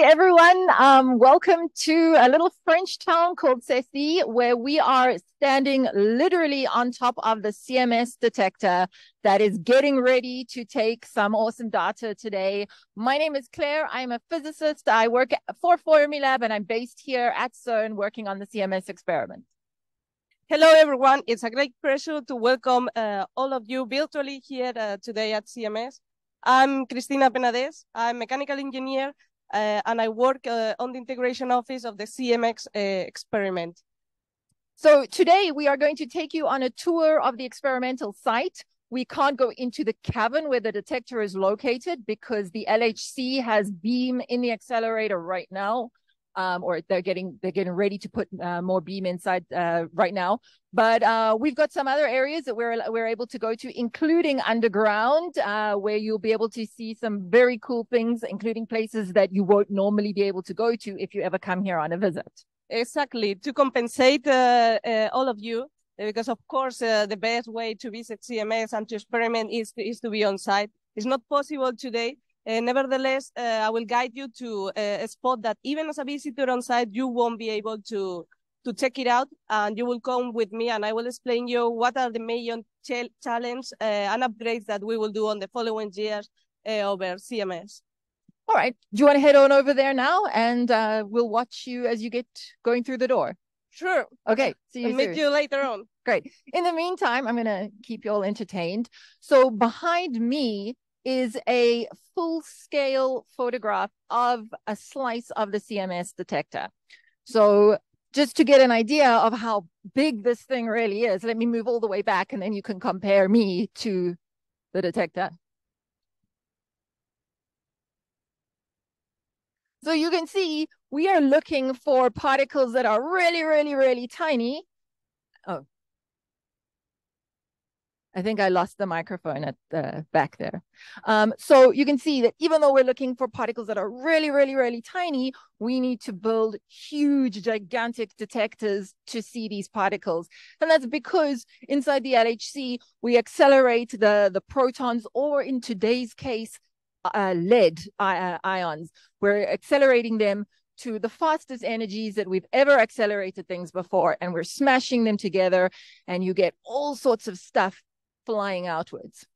Hi, everyone. Um, welcome to a little French town called Cessy, where we are standing literally on top of the CMS detector that is getting ready to take some awesome data today. My name is Claire. I'm a physicist. I work for Fermilab, and I'm based here at CERN working on the CMS experiment. Hello, everyone. It's a great pleasure to welcome uh, all of you virtually here uh, today at CMS. I'm Cristina Penades. I'm mechanical engineer uh, and I work uh, on the integration office of the CMS uh, experiment. So today we are going to take you on a tour of the experimental site. We can't go into the cabin where the detector is located because the LHC has beam in the accelerator right now um, or they're getting they're getting ready to put uh, more beam inside uh, right now. But uh, we've got some other areas that we're we're able to go to, including underground, uh, where you'll be able to see some very cool things, including places that you won't normally be able to go to if you ever come here on a visit. Exactly to compensate uh, uh, all of you, because of course the best way to visit CMS and to experiment is to, is to be on site. It's not possible today uh, nevertheless, uh, I will guide you to uh, a spot that even as a visitor on site, you won't be able to to check it out, and you will come with me, and I will explain you what are the major ch challenge and upgrades that we will do on the following years over CMS. All right. Do you want to head on over there now, and uh, we'll watch you as you get going through the door? Sure. Okay. See you. Meet you later on. Great. In the meantime, I'm going to keep you all entertained. So behind me is a full scale photograph of a slice of the CMS detector. So just to get an idea of how big this thing really is, let me move all the way back and then you can compare me to the detector. So you can see we are looking for particles that are really, really, really tiny. Oh, I think I lost the microphone at the back there. Um, so you can see that even though we're looking for particles that are really, really, really tiny, we need to build huge, gigantic detectors to see these particles. And that's because inside the LHC, we accelerate the, the protons, or in today's case, uh, lead uh, ions. We're accelerating them to the fastest energies that we've ever accelerated things before, and we're smashing them together, and you get all sorts of stuff flying outwards.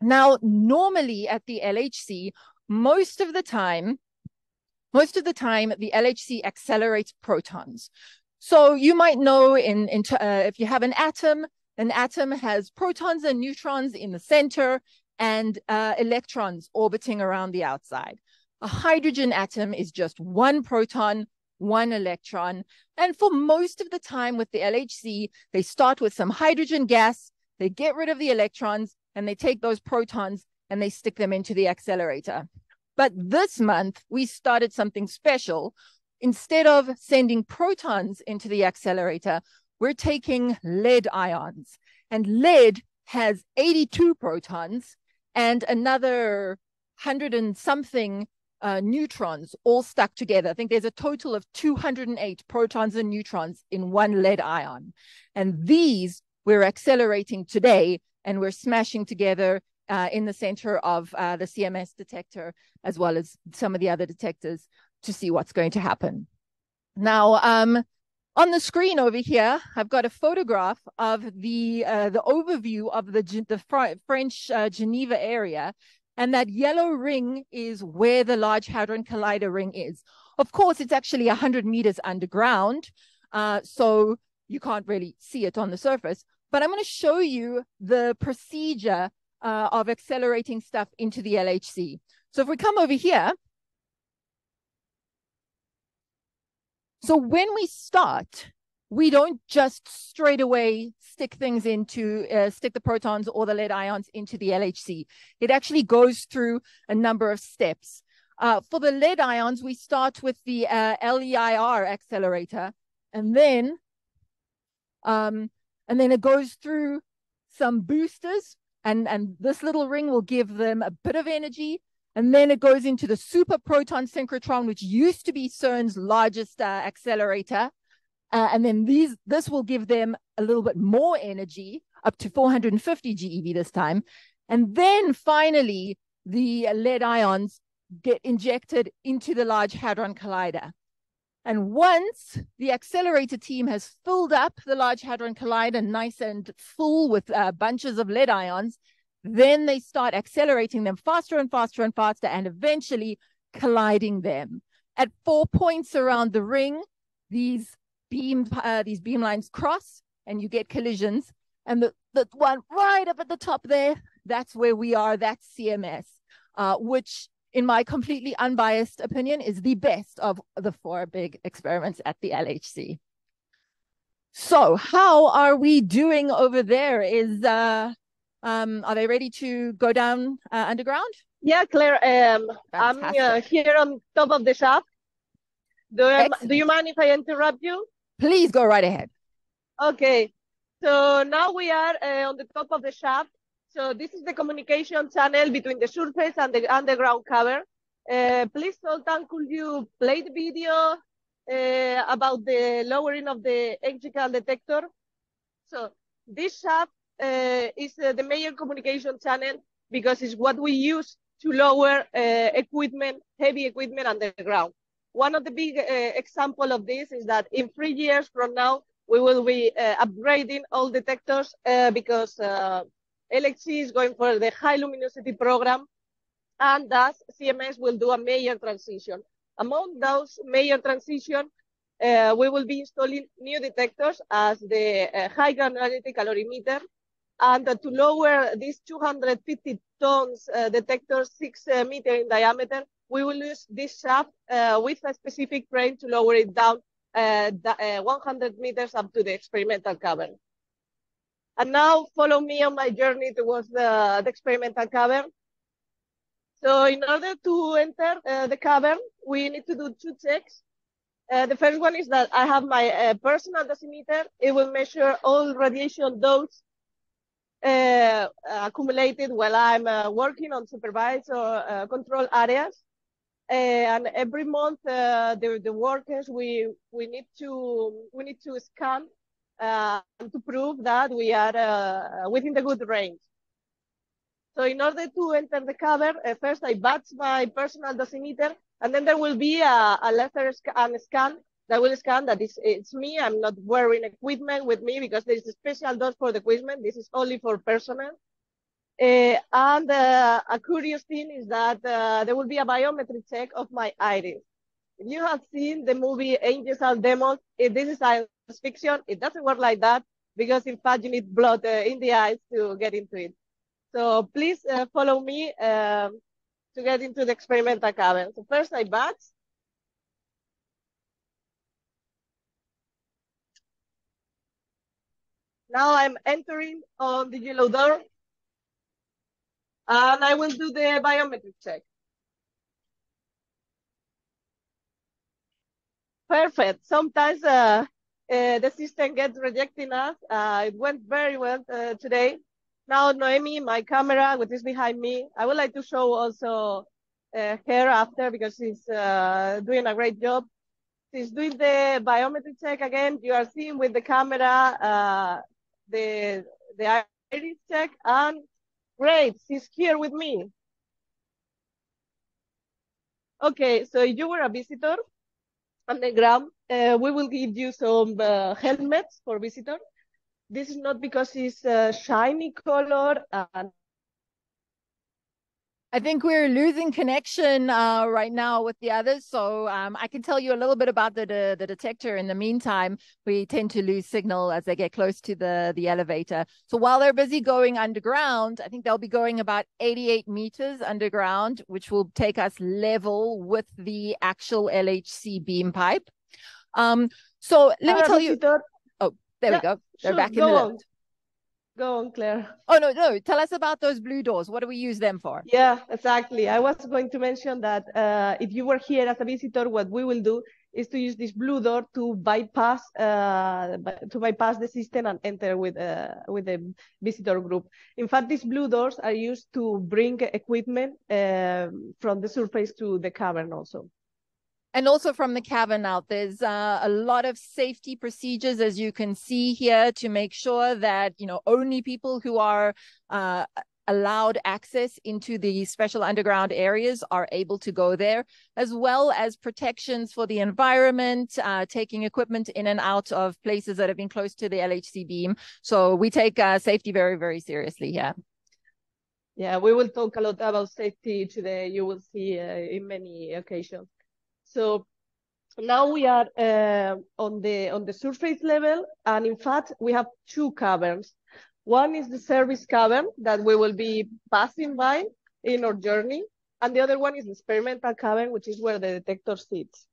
Now, normally at the LHC, most of the time, most of the time, the LHC accelerates protons. So you might know in, in uh, if you have an atom, an atom has protons and neutrons in the center and uh, electrons orbiting around the outside. A hydrogen atom is just one proton, one electron. And for most of the time with the LHC, they start with some hydrogen gas they get rid of the electrons and they take those protons and they stick them into the accelerator. But this month, we started something special. Instead of sending protons into the accelerator, we're taking lead ions. And lead has 82 protons and another 100 and something uh, neutrons all stuck together. I think there's a total of 208 protons and neutrons in one lead ion. And these we're accelerating today and we're smashing together uh, in the center of uh, the CMS detector, as well as some of the other detectors to see what's going to happen. Now, um, on the screen over here, I've got a photograph of the uh, the overview of the, the Fr French uh, Geneva area. And that yellow ring is where the Large Hadron Collider ring is. Of course, it's actually 100 meters underground. Uh, so you can't really see it on the surface, but I'm going to show you the procedure uh, of accelerating stuff into the LHC. So if we come over here, so when we start, we don't just straight away stick things into, uh, stick the protons or the lead ions into the LHC. It actually goes through a number of steps. Uh, for the lead ions, we start with the uh, LEIR accelerator, and then um, and then it goes through some boosters and, and this little ring will give them a bit of energy. And then it goes into the super proton synchrotron, which used to be CERN's largest uh, accelerator. Uh, and then these, this will give them a little bit more energy, up to 450 GeV this time. And then finally, the lead ions get injected into the Large Hadron Collider. And once the accelerator team has filled up the Large Hadron Collider nice and full with uh, bunches of lead ions, then they start accelerating them faster and faster and faster and eventually colliding them. At four points around the ring, these beam uh, these beam lines cross and you get collisions. And the, the one right up at the top there, that's where we are. That's CMS, uh, which in my completely unbiased opinion, is the best of the four big experiments at the LHC. So how are we doing over there? Is uh, um, are they ready to go down uh, underground? Yeah, Claire. Um, I'm uh, here on top of the shaft. Do, um, do you mind if I interrupt you? Please go right ahead. Okay. So now we are uh, on the top of the shaft so this is the communication channel between the surface and the underground cover. Uh, please, Zoltan, could you play the video uh, about the lowering of the electrical detector? So this shaft uh, is uh, the major communication channel because it's what we use to lower uh, equipment, heavy equipment underground. One of the big uh, example of this is that in three years from now, we will be upgrading all detectors because LHC is going for the high luminosity program, and thus CMS will do a major transition. Among those major transition, uh, we will be installing new detectors as the uh, high granularity calorimeter, and uh, to lower these 250 tons uh, detector, six uh, meter in diameter, we will use this shaft uh, with a specific crane to lower it down 100 meters up to the experimental cavern. And now follow me on my journey towards the, the experimental cavern. So in order to enter uh, the cavern, we need to do two checks. Uh, the first one is that I have my uh, personal dosimeter. It will measure all radiation dose uh, accumulated while I'm uh, working on supervised or uh, control areas. and every month, the, the workers, we, we, need to, we need to scan uh, to prove that we are uh, within the good range. So in order to enter the cover, uh, first I batch my personal dosimeter, and then there will be a, a laser scan, scan that will scan that it's me. I'm not wearing equipment with me because there is a special dose for the equipment. This is only for personnel. Uh, and uh, a curious thing is that uh, there will be a biometry check of my iris. If you have seen the movie Angels and Demons, if this is fiction, it doesn't work like that because in fact you need blood uh, in the eyes to get into it. So please uh, follow me um, to get into the experimental cabin. So first I batch. Now I'm entering on the yellow door and I will do the biometric check. perfect. Sometimes uh, uh, the system gets rejecting us. Uh, it went very well uh, today. Now Noemi, my camera, which is behind me, I would like to show also uh, her after because she's uh, doing a great job. She's doing the biometric check again. You are seeing with the camera the the iris check and great, she's here with me. Okay, so you were a visitor on the ground. Uh, we will give you some uh, helmets for visitors. This is not because it's a shiny color and I think we're losing connection uh, right now with the others. So um, I can tell you a little bit about the, the, the detector. In the meantime, we tend to lose signal as they get close to the the elevator. So while they're busy going underground, I think they'll be going about 88 meters underground, which will take us level with the actual LHC beam pipe. Um, so let me tell you. Oh, there yeah, we go. They're sure, back in the lift. Go on, Claire. Oh, no, no. Tell us about those blue doors. What do we use them for? Yeah, exactly. I was going to mention that uh, if you were here as a visitor, what we will do is to use this blue door to bypass uh, to bypass the system and enter with uh, with the visitor group. In fact, these blue doors are used to bring equipment uh, from the surface to the cavern also and also from the cavern out there's uh, a lot of safety procedures as you can see here to make sure that you know only people who are uh, allowed access into the special underground areas are able to go there, as well as protections for the environment, uh, taking equipment in and out of places that have been close to the LHC beam. So we take uh, safety very, very seriously here. Yeah, we will talk a lot about safety today. You will see uh, in many occasions. So now we are uh, on the on the surface level, and in fact we have two caverns. One is the service cavern that we will be passing by in our journey, and the other one is the experimental cavern, which is where the detector sits.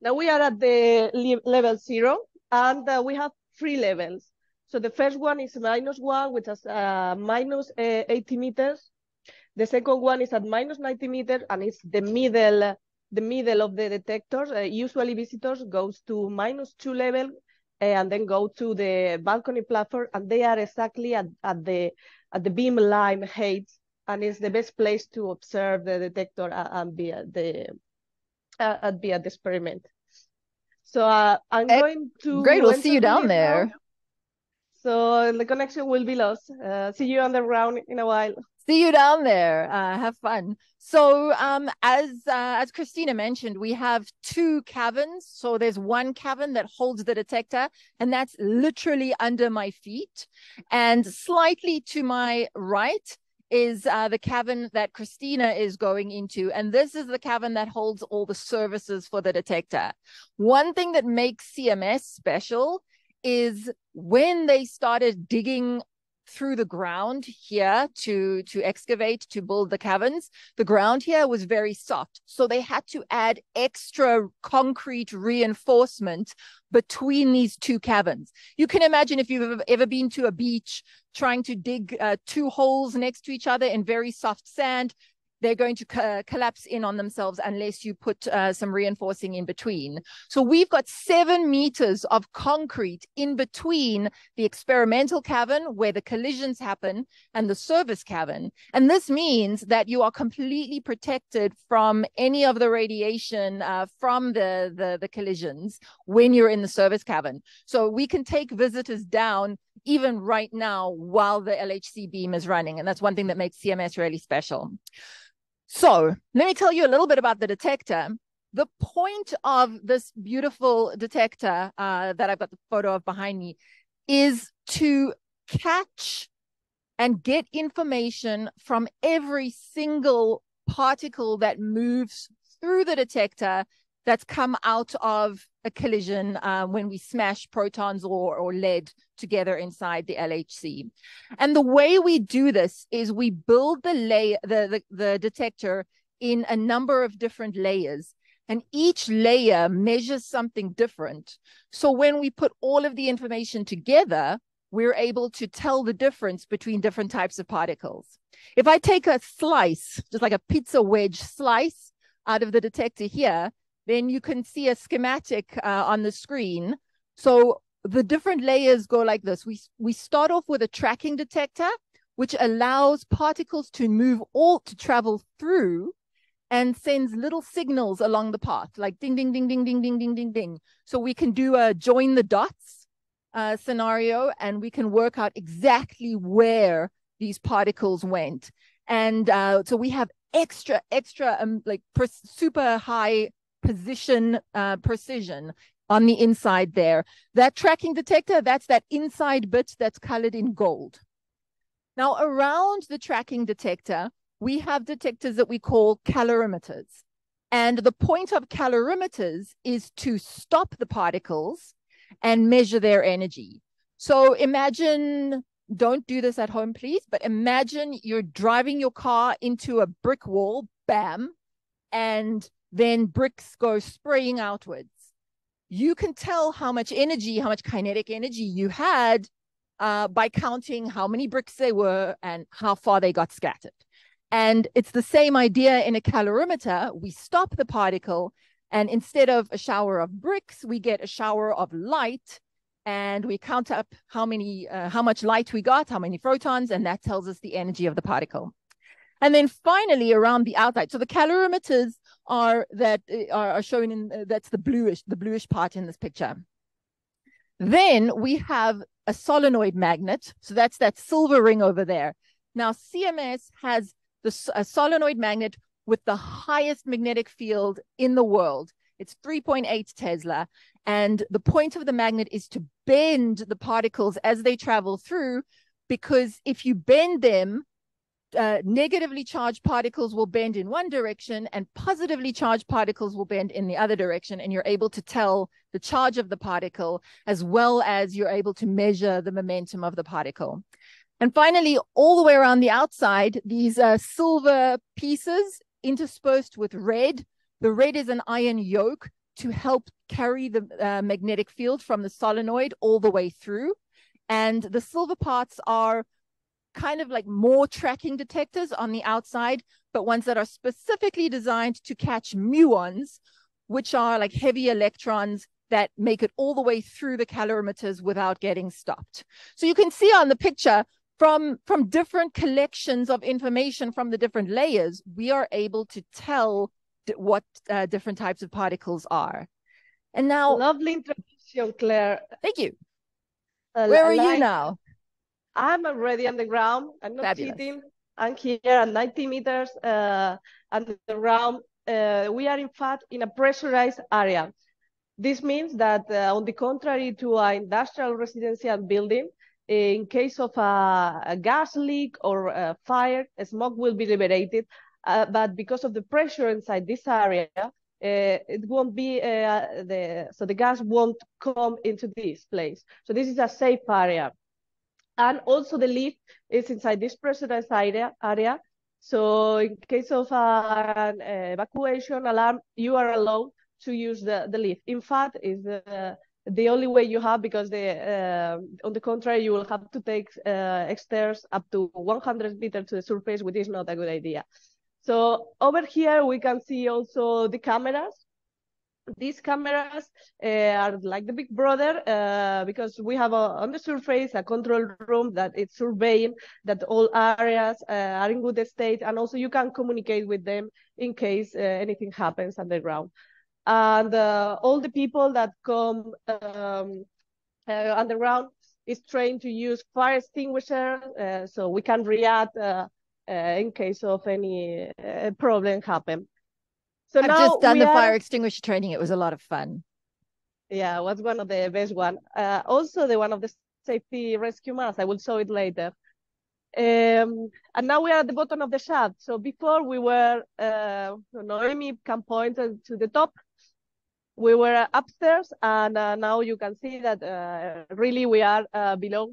Now we are at the level zero, and uh, we have three levels. So the first one is minus one, which is uh, minus, uh, 80 meters. The second one is at minus 90 meters, and it's the middle, the middle of the detectors. Uh, usually visitors goes to minus two level, and then go to the balcony platform, and they are exactly at, at the at the beam line height, and it's the best place to observe the detector and be at the uh, and be at the experiment. So uh, I'm eh, going to. Great, we'll see you down there. Now. So the connection will be lost. Uh, see you on the ground in a while. See you down there. Uh, have fun. So, um, as uh, as Cristina mentioned, we have two caverns. So there's one cavern that holds the detector, and that's literally under my feet. And slightly to my right is uh, the cavern that Cristina is going into. And this is the cavern that holds all the services for the detector. One thing that makes CMS special is when they started digging through the ground here to to excavate to build the caverns. The ground here was very soft so they had to add extra concrete reinforcement between these two caverns. You can imagine if you've ever been to a beach trying to dig uh, two holes next to each other in very soft sand they're going to co- collapse in on themselves unless you put uh, some reinforcing in between. So we've got seven meters of concrete in between the experimental cavern where the collisions happen and the service cavern. And this means that you are completely protected from any of the radiation uh, from the, the, the collisions when you're in the service cavern. So we can take visitors down even right now while the LHC beam is running. And that's one thing that makes CMS really special. So let me tell you a little bit about the detector. The point of this beautiful detector uh, that I've got the photo of behind me is to catch and get information from every single particle that moves through the detector that's come out of a collision uh, when we smash protons or, or lead together inside the LHC. And the way we do this is we build the layer, the, the, the detector in a number of different layers. And each layer measures something different. So when we put all of the information together, we're able to tell the difference between different types of particles. If I take a slice, just like a pizza wedge slice out of the detector here, then you can see a schematic uh, on the screen. So the different layers go like this. We, we start off with a tracking detector, which allows particles to move all to travel through and sends little signals along the path, like ding, ding, ding, ding, ding, ding, ding, ding, ding. So we can do a join the dots uh, scenario and we can work out exactly where these particles went. And uh, so we have extra, extra, um, like super high position uh, precision on the inside there. That tracking detector, that's that inside bit that's colored in gold. Now around the tracking detector, we have detectors that we call calorimeters. And the point of calorimeters is to stop the particles and measure their energy. So imagine, don't do this at home, please, but imagine you're driving your car into a brick wall, bam, and then bricks go spraying outwards. You can tell how much energy, how much kinetic energy you had uh, by counting how many bricks they were and how far they got scattered. And it's the same idea in a calorimeter. We stop the particle, and instead of a shower of bricks, we get a shower of light, and we count up how many, uh, how much light we got, how many photons, and that tells us the energy of the particle. And then finally, around the outside, so the calorimeters are that uh, are, shown in uh, that's the bluish the bluish part in this picture. Then we have a solenoid magnet, so that's that silver ring over there. Now, CMS has the a solenoid magnet with the highest magnetic field in the world. It's 3.8 Tesla. And the point of the magnet is to bend the particles as they travel through, because if you bend them, uh, negatively charged particles will bend in one direction and positively charged particles will bend in the other direction. And you're able to tell the charge of the particle as well as you're able to measure the momentum of the particle. And finally, all the way around the outside, these uh, silver pieces interspersed with red. The red is an iron yoke to help carry the uh, magnetic field from the solenoid all the way through. And the silver parts are kind of like more tracking detectors on the outside, but ones that are specifically designed to catch muons, which are like heavy electrons that make it all the way through the calorimeters without getting stopped. So you can see on the picture from from different collections of information from the different layers, we are able to tell what uh, different types of particles are. And now, lovely introduction, Claire. Thank you. Uh, Where are like, you now? I'm already on the ground. I'm not Fabulous. cheating. I'm here at 90 meters uh, underground. Uh, we are in fact in a pressurized area. This means that uh, on the contrary to an industrial residential building, in case of a, a gas leak or a fire, smoke will be liberated. Uh, but because of the pressure inside this area, uh, it won't be uh, the so the gas won't come into this place. So this is a safe area. And also the lift is inside this pressurized area. area. So in case of an evacuation alarm, you are allowed to use the, the lift. In fact, is the, the only way you have because the uh, on the contrary, you will have to take uh, stairs up to 100 meters to the surface, which is not a good idea. So over here, we can see also the cameras these cameras uh, are like the big brother uh, because we have a, on the surface a control room that is surveying that all areas uh, are in good state and also you can communicate with them in case anything happens underground. And all the people that come um, underground is trained to use fire extinguisher so we can react in case of any problem happen so I've just done the are... fire extinguisher training. It was a lot of fun. Yeah, was one of the best one. Uh, also, the one of the safety rescue masks. I will show it later. Um, and now we are at the bottom of the shaft. So before we were, uh, Noemi can point to the top. We were upstairs, and uh, now you can see that uh, really we are uh, below.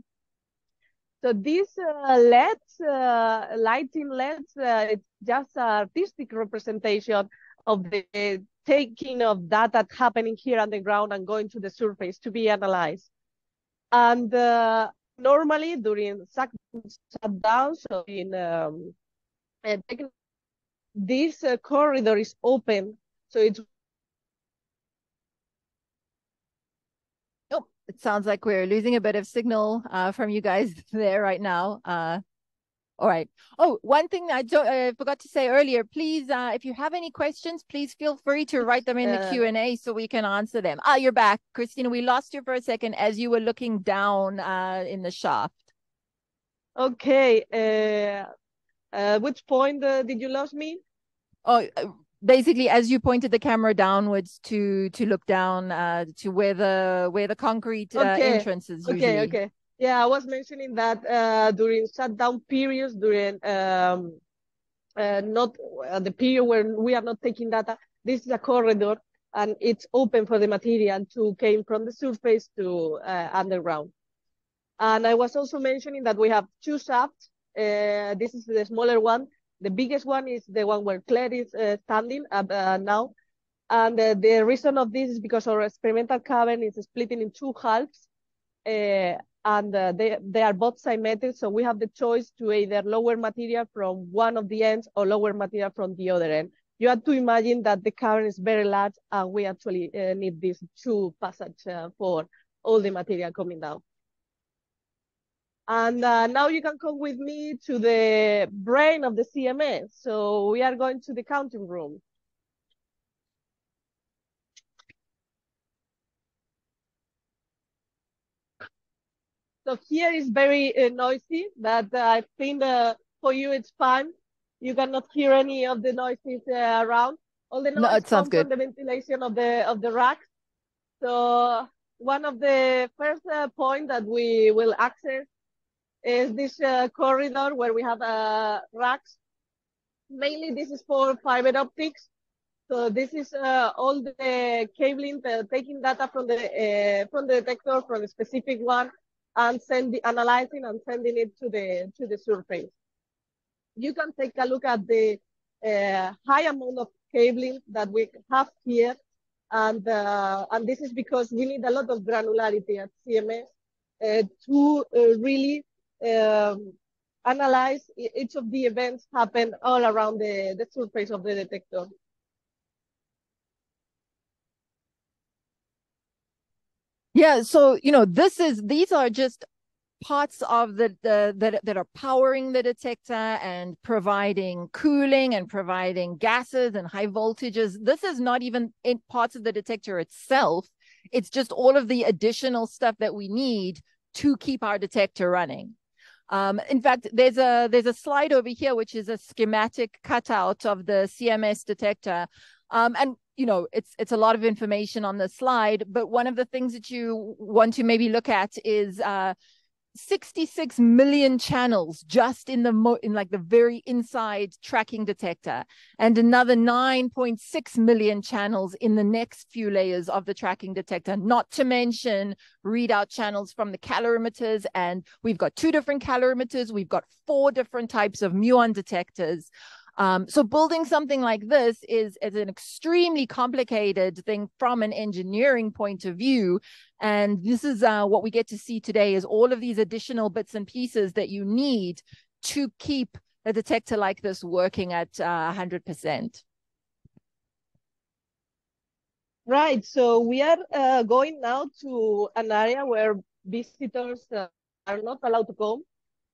So these uh, LEDs, uh, lighting LEDs, uh, it's just artistic representation of the taking of data happening here on the ground and going to the surface to be analyzed. And uh, normally during shutdown, so in um, this uh, corridor is open, so it's. Oh, it sounds like we're losing a bit of signal uh, from you guys there right now. All right. Oh, one thing I uh, forgot to say earlier, please, uh, if you have any questions, please feel free to write them in the Q&A so we can answer them. Ah, you're back. Cristina, we lost you for a second as you were looking down uh, in the shaft. Okay. Uh, uh, which point uh, did you lose me? Oh, basically as you pointed the camera downwards to to look down to where the where the concrete okay. entrance is usually. Okay, okay. Yeah, I was mentioning that uh, during shutdown periods, during um, uh, not uh, the period where we are not taking data, this is a corridor and it's open for the material to came from the surface to uh, underground. And I was also mentioning that we have two shafts. Uh, this is the smaller one. The biggest one is the one where Claire is uh, standing now. And the reason of this is because our experimental cavern is splitting in two halves. And uh, they, they are both symmetric. So we have the choice to either lower material from one of the ends or lower material from the other end. You have to imagine that the cavern is very large and we actually uh, need these two passage uh, for all the material coming down. And uh, now you can come with me to the brain of the CMS. So we are going to the counting room. So here is very uh, noisy, but uh, I think uh, for you it's fine. You cannot hear any of the noises uh, around. All the noise no, sounds good. from the ventilation of the of the racks. So one of the first uh, point that we will access is this uh, corridor where we have uh, racks. Mainly this is for fiber optics. So this is uh, all the cabling, uh, taking data from the uh, from the detector from the specific one, and send the, analyzing and sending it to the to the surface. You can take a look at the uh, high amount of cabling that we have here, and uh, and this is because we need a lot of granularity at CMS uh, to really um, analyze each of the events happen all around the, the surface of the detector. Yeah, so you know, this is these are just parts of the, the that that are powering the detector and providing cooling and providing gases and high voltages. This is not even in parts of the detector itself. It's just all of the additional stuff that we need to keep our detector running. Um, in fact, there's a there's a slide over here which is a schematic cutout of the CMS detector, um, and you know it's it's a lot of information on the slide. But one of the things that you want to maybe look at is uh, 66 million channels just in the mo- in like the very inside tracking detector and another 9.6 million channels in the next few layers of the tracking detector not to mention readout channels from the calorimeters and we've got two different calorimeters we've got four different types of muon detectors um, so building something like this is, is an extremely complicated thing from an engineering point of view. And this is uh, what we get to see today is all of these additional bits and pieces that you need to keep a detector like this working at uh, 100%. Right. So we are uh, going now to an area where visitors uh, are not allowed to come.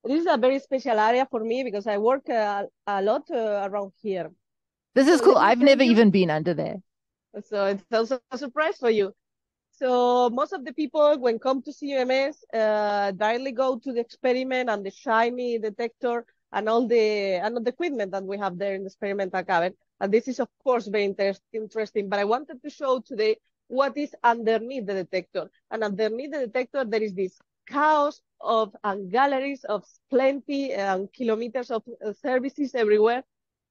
This is a very special area for me because I work uh, a lot uh, around here. This is so cool. I've never you. even been under there. So it's also a surprise for you. So most of the people, when come to CMS, uh, directly go to the experiment and the shiny detector and all the and all the equipment that we have there in the experimental cabin. And this is of course very inter interesting. But I wanted to show today what is underneath the detector. And underneath the detector, there is this chaos of and galleries of plenty and kilometers of uh, services everywhere.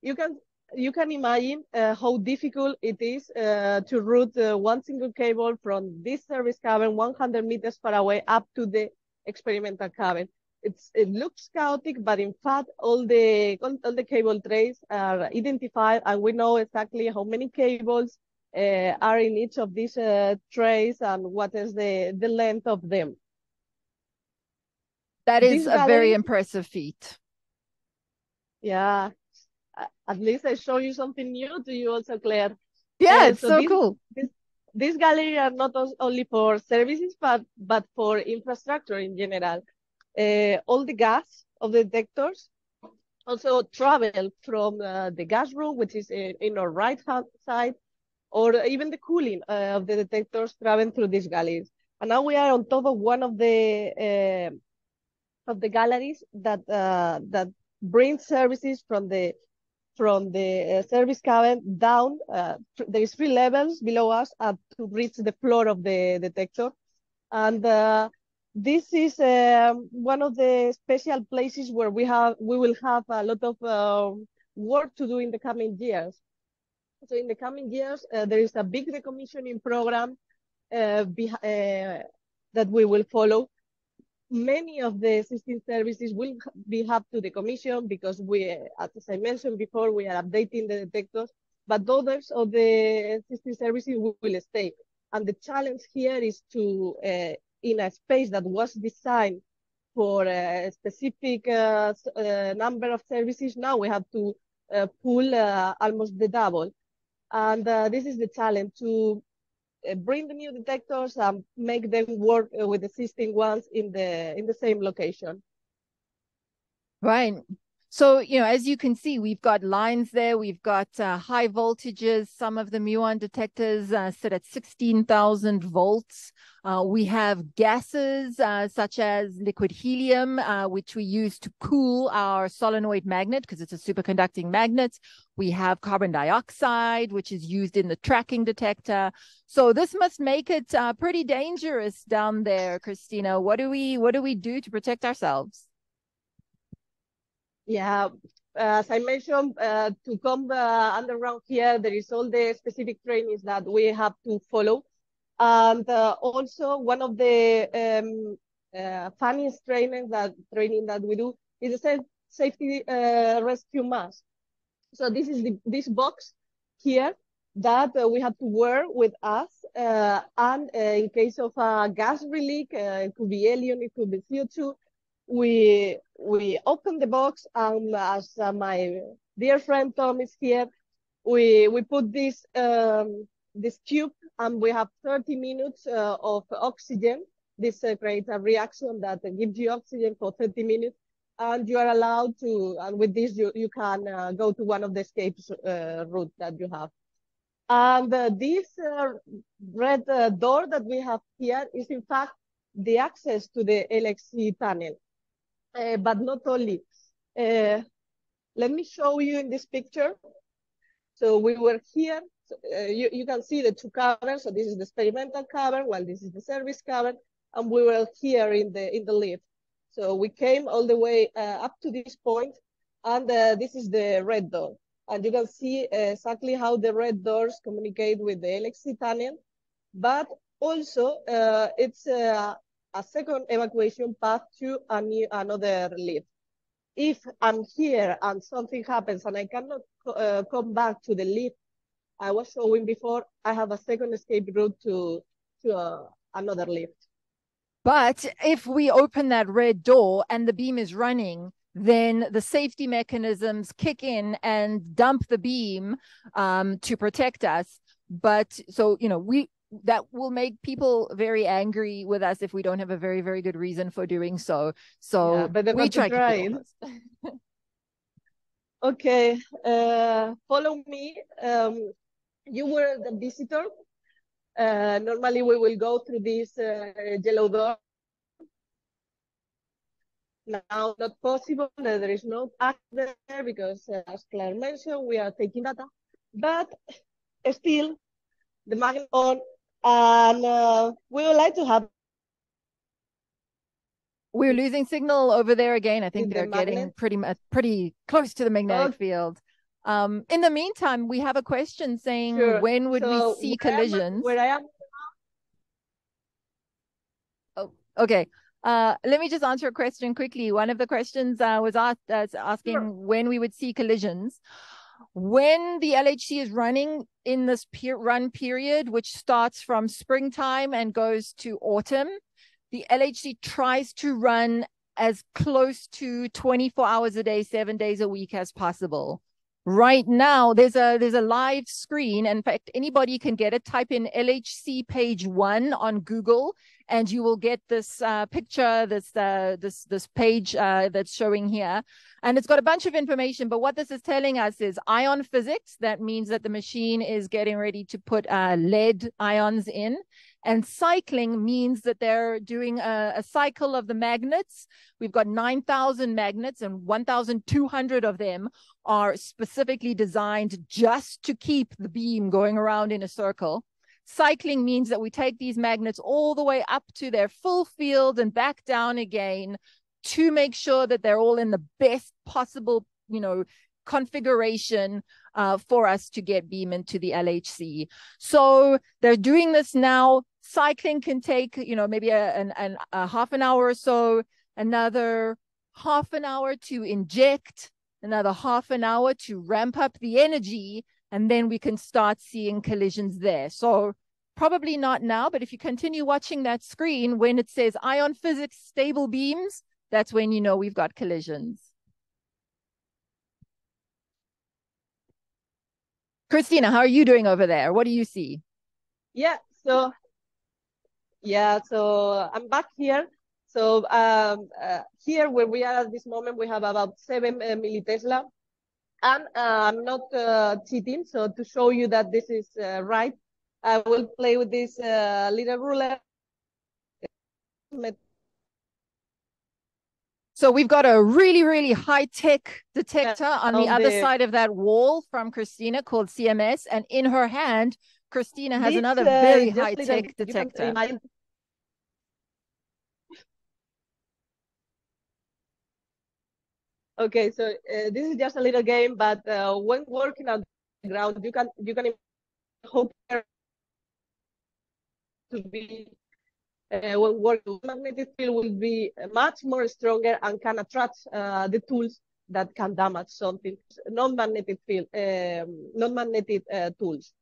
You can you can imagine uh, how difficult it is uh, to route uh, one single cable from this service cabin 100 meters far away up to the experimental cabin. It's, it looks chaotic, but in fact, all the all the cable trays are identified, and we know exactly how many cables uh, are in each of these uh, trays and what is the the length of them. That is a very impressive feat. Yeah. At least I show you something new to you also, Claire. Yeah, uh, it's so, so this, cool. This, this gallery are not only for services, but, but for infrastructure in general. Uh, all the gas of the detectors also travel from uh, the gas room, which is in, in our right hand side, or even the cooling uh, of the detectors traveling through these galleries. And now we are on top of one of the uh, of the galleries that uh, that bring services from the from the uh, service cabin down. Uh, there is three levels below us up to reach the floor of the detector, and uh, this is um, one of the special places where we have we will have a lot of um, work to do in the coming years. So in the coming years, uh, there is a big decommissioning program uh, that we will follow many of the existing services will be have to the commission because we, as I mentioned before, we are updating the detectors, but others of the existing services will stay. And the challenge here is to, uh, in a space that was designed for a specific uh, uh, number of services, now we have to pull almost the double. And this is the challenge to bring the new detectors and make them work uh, with existing ones in the in the same location. Right. So, you know, as you can see, we've got lines there. We've got uh, high voltages. Some of the muon detectors uh, sit at 16,000 volts. Uh, we have gases uh, such as liquid helium, uh, which we use to cool our solenoid magnet because it's a superconducting magnet. We have carbon dioxide, which is used in the tracking detector. So this must make it uh, pretty dangerous down there, Cristina. What do we what do we do to protect ourselves? Yeah, as I mentioned, uh, to come uh, underground here, there is all the specific trainings that we have to follow. And uh, also one of the um, uh, funniest trainings that training that we do is a safety uh, rescue mask. So this is the, this box here that uh, we have to wear with us. and in case of a gas leak, it could be helium, it could be CO2, we we open the box and as uh, my dear friend Tom is here, we we put this um, this tube and we have 30 minutes uh, of oxygen. This uh, creates a reaction that gives you oxygen for 30 minutes and you are allowed to, and with this you, you can uh, go to one of the escape uh, route that you have. And uh, this red door that we have here is in fact the access to the LHC tunnel. Uh, but not only. Uh, let me show you in this picture. So we were here. So, uh, you, you can see the two covers. So this is the experimental cover, while this is the service cover. And we were here in the in the lift. So we came all the way up to this point, and this is the red door. And you can see exactly how the red doors communicate with the LHC tunnel. But also, it's a second evacuation path to a new, another lift. If I'm here and something happens and I cannot uh, come back to the lift I was showing before, I have a second escape route to, to uh, another lift. But if we open that red door and the beam is running, then the safety mechanisms kick in and dump the beam um, to protect us. But so, you know, we that will make people very angry with us if we don't have a very very good reason for doing so. So yeah, but we try to okay uh, follow me. Um, you were the visitor. Uh, normally we will go through this uh, yellow door. Now not possible there is no act there because uh, as claire mentioned we are taking data. But still the magnet on and uh, we would like to have. We're losing signal over there again. I think they're the getting pretty much pretty close to the magnetic oh. field. Um, in the meantime, we have a question saying, sure. when would so we see where collisions? where I am. Oh, okay. Uh, let me just answer a question quickly. One of the questions uh, was asked uh, asking sure. when we would see collisions when the LHC is running in this per run period, which starts from springtime and goes to autumn, the LHC tries to run as close to 24 hours a day, seven days a week as possible. Right now, there's a there's a live screen. In fact, anybody can get it. Type in LHC page one on Google, and you will get this uh, picture, this uh, this this page uh, that's showing here, and it's got a bunch of information. But what this is telling us is ion physics. That means that the machine is getting ready to put uh, lead ions in, and cycling means that they're doing a, a cycle of the magnets. We've got 9,000 magnets, and 1,200 of them are specifically designed just to keep the beam going around in a circle. Cycling means that we take these magnets all the way up to their full field and back down again to make sure that they're all in the best possible, you know, configuration uh, for us to get beam into the LHC. So they're doing this now. Cycling can take, you know, maybe a, an, an, a half an hour or so, another half an hour to inject, another half an hour to ramp up the energy and then we can start seeing collisions there. So probably not now, but if you continue watching that screen, when it says ion physics stable beams, that's when you know we've got collisions. Cristina, how are you doing over there? What do you see? Yeah, so yeah, so I'm back here. So um, uh, here where we are at this moment, we have about seven uh, millitesla. And uh, I'm not uh, cheating, so to show you that this is uh, right, I will play with this uh, little ruler. So we've got a really, really high-tech detector yeah, on the on other side of that wall from Cristina called CMS. And in her hand, Cristina has this, another very high-tech detector. Okay, so uh, this is just a little game, but uh, when working on the ground, you can you can hope to be uh, working magnetic field will be much more stronger and can attract uh, the tools that can damage something. Non-magnetic field, um, non-magnetic uh, tools.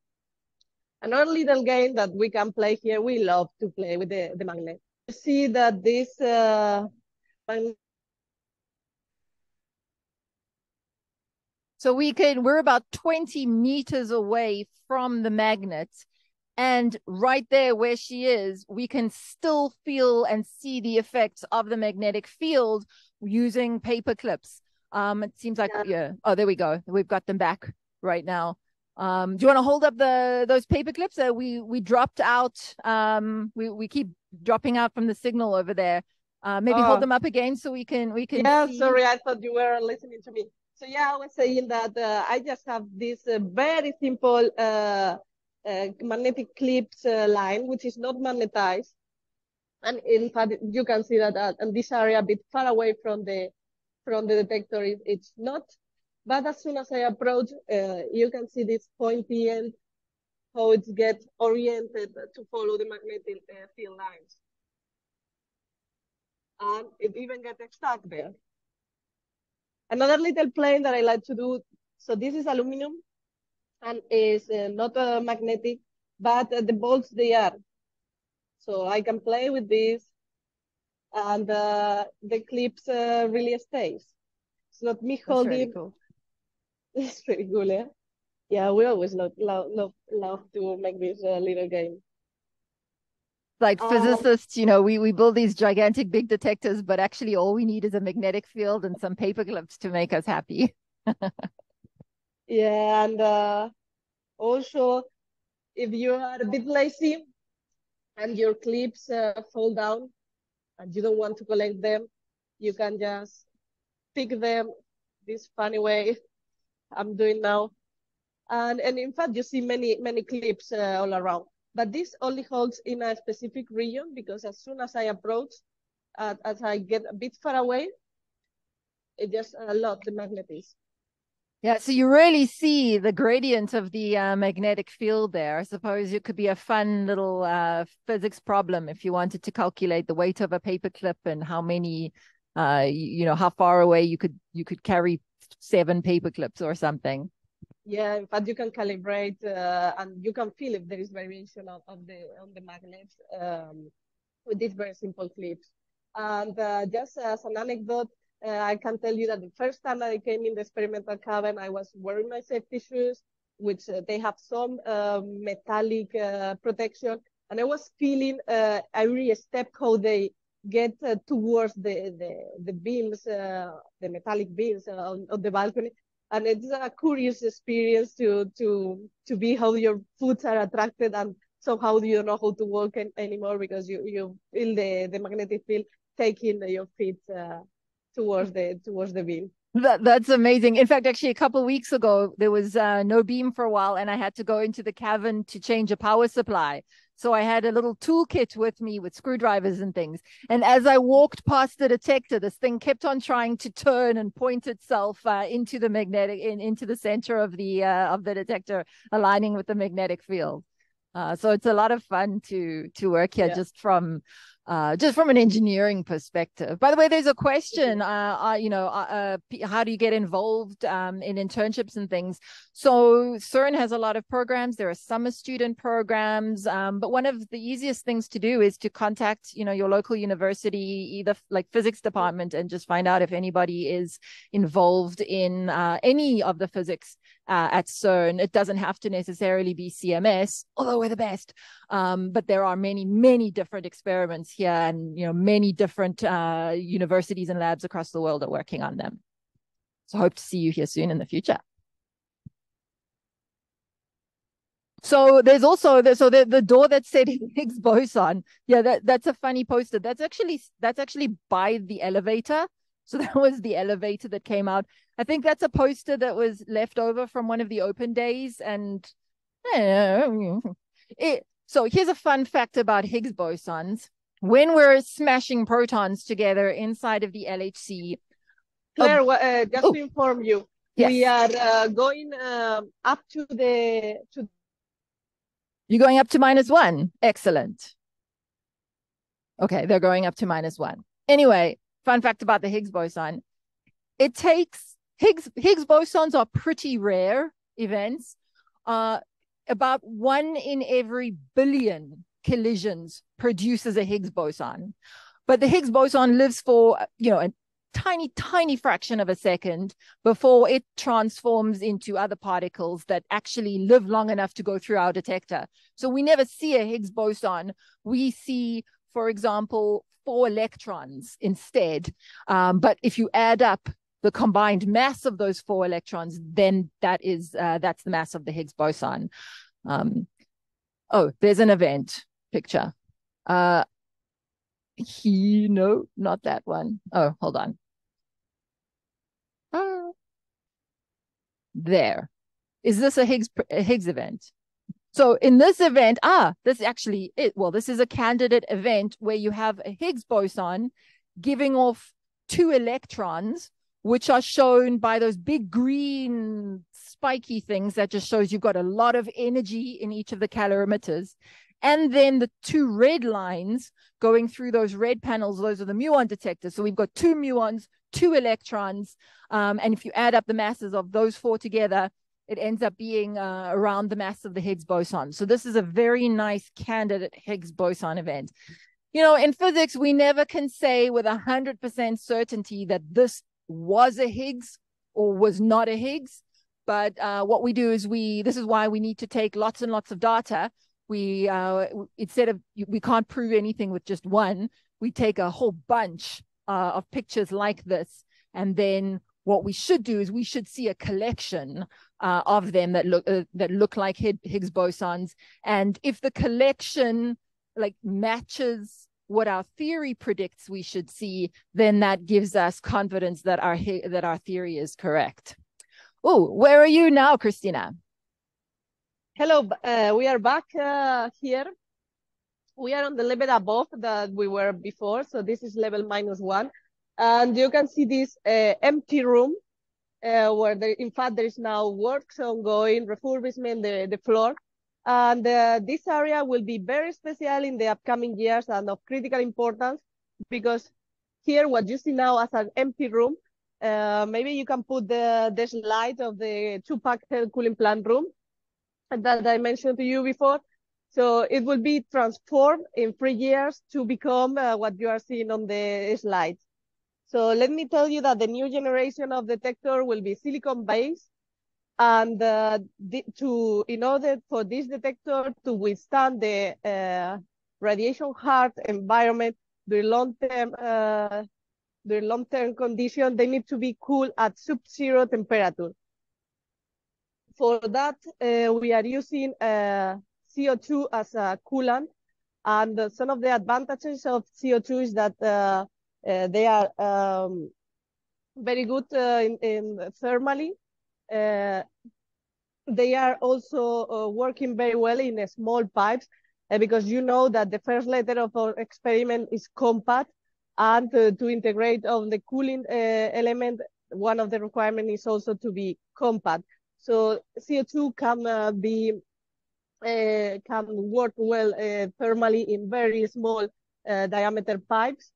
Another little game that we can play here. We love to play with the the magnet. You see that this uh, So we can, we're about 20 meters away from the magnet. And right there where she is, we can still feel and see the effects of the magnetic field using paper clips. Um, it seems like, yeah. yeah. Oh, there we go. We've got them back right now. Um, do you want to hold up the those paper clips that we we dropped out? Um, we we keep dropping out from the signal over there. Uh, maybe oh. hold them up again so we can we can. Yeah, see. sorry, I thought you were listening to me. So yeah, I was saying that uh, I just have this uh, very simple uh, uh magnetic clips uh, line, which is not magnetized. And in fact, you can see that uh, in this area, a bit far away from the from the detector, it, it's not. But as soon as I approach, you can see this pointy end, how it gets oriented to follow the magnetic field lines. And it even gets stuck there. Another little plane that I like to do, so this is aluminum and is uh, not uh, magnetic, but uh, the bolts they are. So I can play with this and uh, the clips uh, really stays. It's not me That's holding. Really cool. It's pretty cool, yeah? Yeah, we always love, love, love, love to make this uh, little game like um, physicists, you know, we, we build these gigantic big detectors, but actually all we need is a magnetic field and some paper clips to make us happy. yeah, and uh, also if you are a bit lazy and your clips uh, fall down and you don't want to collect them, you can just pick them this funny way I'm doing now. And and in fact, you see many many clips uh, all around. But this only holds in a specific region because as soon as I approach, uh, as I get a bit far away, it just a lot the magnet is. Yeah, so you really see the gradient of the uh, magnetic field there. I suppose it could be a fun little uh, physics problem if you wanted to calculate the weight of a paperclip and how many, uh, you know, how far away you could you could carry seven paperclips or something. Yeah, in fact, you can calibrate uh, and you can feel if there is variation of, of the on the magnets um, with these very simple clips. And uh, just as an anecdote, uh, I can tell you that the first time that I came in the experimental cabin, I was wearing my safety shoes, which uh, they have some um, metallic uh, protection, and I was feeling uh, every step how they get towards the the the beams, the metallic beams on, on the balcony. And it's a curious experience to to to be how your foot are attracted and somehow you don't know how to walk anymore because you you feel the the magnetic field taking your feet uh, towards the towards the beam that, that's amazing. In fact, actually, a couple of weeks ago, there was uh, no beam for a while, and I had to go into the cavern to change a power supply. So I had a little toolkit with me with screwdrivers and things. And as I walked past the detector, this thing kept on trying to turn and point itself uh, into the magnetic, in, into the center of the uh, of the detector, aligning with the magnetic field. Uh, so it's a lot of fun to to work here, yeah. just from uh, just from an engineering perspective. By the way, there's a question. Uh, uh, you know, uh, uh how do you get involved um, in internships and things? So CERN has a lot of programs. There are summer student programs, um, but one of the easiest things to do is to contact, you know, your local university, either like physics department, and just find out if anybody is involved in uh, any of the physics at CERN. It doesn't have to necessarily be CMS, although we're the best. Um, but there are many, many different experiments here, and you know, many different uh, universities and labs across the world are working on them. So hope to see you here soon in the future. So there's also the, so the, the door that said Higgs boson. Yeah, that, that's a funny poster. That's actually that's actually by the elevator. So that was the elevator that came out. I think that's a poster that was left over from one of the open days. And it, so here's a fun fact about Higgs bosons. When we're smashing protons together inside of the LHC. Claire, um, uh, just oh, to inform you, yes. we are uh, going um, up to the to you're going up to minus one. Excellent. Okay, they're going up to minus one. Anyway, fun fact about the Higgs boson. It takes Higgs Higgs bosons are pretty rare events. Uh, about one in every billion collisions produces a Higgs boson. But the Higgs boson lives for, you know, a tiny, tiny fraction of a second before it transforms into other particles that actually live long enough to go through our detector. So we never see a Higgs boson. We see, for example, four electrons instead. Um, but if you add up the combined mass of those four electrons, then that is uh, that's the mass of the Higgs boson. Um, oh, there's an event picture. Uh, he no, not that one. Oh, hold on. there. Is this a Higgs a Higgs event? So in this event, ah, this is actually it. Well, this is a candidate event where you have a Higgs boson giving off two electrons, which are shown by those big green spiky things that just shows you've got a lot of energy in each of the calorimeters. And then the two red lines going through those red panels, those are the muon detectors. So we've got two muons, two electrons. Um, and if you add up the masses of those four together, it ends up being uh, around the mass of the Higgs boson. So this is a very nice candidate Higgs boson event. You know, in physics, we never can say with 100% certainty that this was a Higgs or was not a Higgs. But uh, what we do is we, this is why we need to take lots and lots of data. We, uh, instead of, we can't prove anything with just one, we take a whole bunch uh, of pictures like this. And then what we should do is we should see a collection uh, of them that look uh, that look like Higgs bosons. And if the collection like matches what our theory predicts we should see, then that gives us confidence that our that our theory is correct. Oh, where are you now, Cristina? Hello, uh, we are back uh, here we are on the level above that we were before. So this is level minus one. And you can see this uh, empty room uh, where there, in fact, there is now works ongoing, refurbishment, the, the floor. And uh, this area will be very special in the upcoming years and of critical importance because here, what you see now as an empty room, uh, maybe you can put the, the slide of the two-pack cooling plant room that I mentioned to you before. So it will be transformed in three years to become uh, what you are seeing on the slides. So let me tell you that the new generation of detector will be silicon based and uh, to in order for this detector to withstand the uh, radiation hard environment during long term uh, during long term condition they need to be cool at sub-zero temperature for that uh, we are using uh, CO2 as a coolant. And uh, some of the advantages of CO2 is that they are um, very good uh, in, in, thermally. Uh, they are also uh, working very well in small pipes because you know that the first letter of our experiment is compact and to integrate on the cooling element, one of the requirements is also to be compact. So CO2 can be uh, can work well uh, thermally in very small uh, diameter pipes